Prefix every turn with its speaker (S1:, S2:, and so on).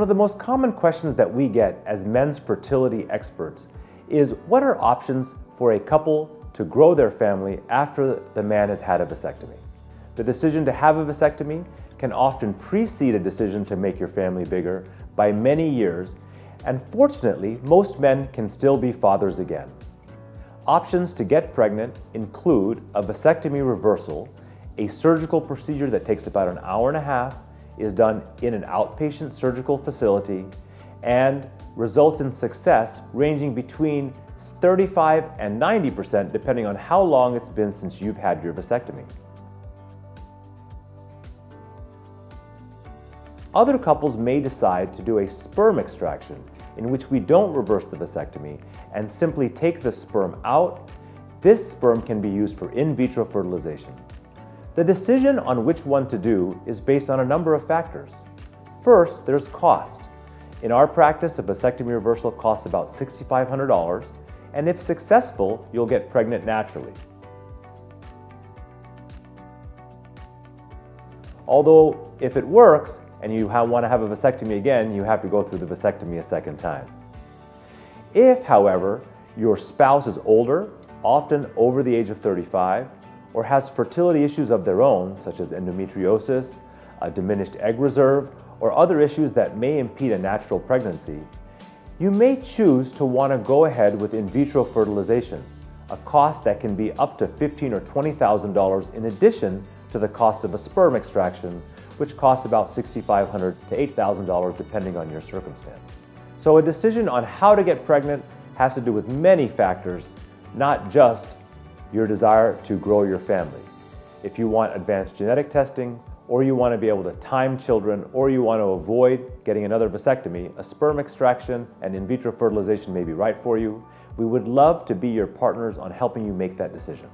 S1: One of the most common questions that we get as men's fertility experts is what are options for a couple to grow their family after the man has had a vasectomy? The decision to have a vasectomy can often precede a decision to make your family bigger by many years, and fortunately, most men can still be fathers again. Options to get pregnant include a vasectomy reversal, a surgical procedure that takes about an hour and a half is done in an outpatient surgical facility and results in success ranging between 35 and 90% depending on how long it's been since you've had your vasectomy. Other couples may decide to do a sperm extraction in which we don't reverse the vasectomy and simply take the sperm out. This sperm can be used for in vitro fertilization. The decision on which one to do is based on a number of factors. First, there's cost. In our practice, a vasectomy reversal costs about $6,500, and if successful, you'll get pregnant naturally. Although, if it works and you want to have a vasectomy again, you have to go through the vasectomy a second time. If, however, your spouse is older, often over the age of 35, or has fertility issues of their own, such as endometriosis, a diminished egg reserve, or other issues that may impede a natural pregnancy, you may choose to want to go ahead with in vitro fertilization, a cost that can be up to $15,000 or $20,000 in addition to the cost of a sperm extraction, which costs about 6,500 to $8,000 depending on your circumstance. So a decision on how to get pregnant has to do with many factors, not just your desire to grow your family. If you want advanced genetic testing, or you want to be able to time children, or you want to avoid getting another vasectomy, a sperm extraction and in vitro fertilization may be right for you. We would love to be your partners on helping you make that decision.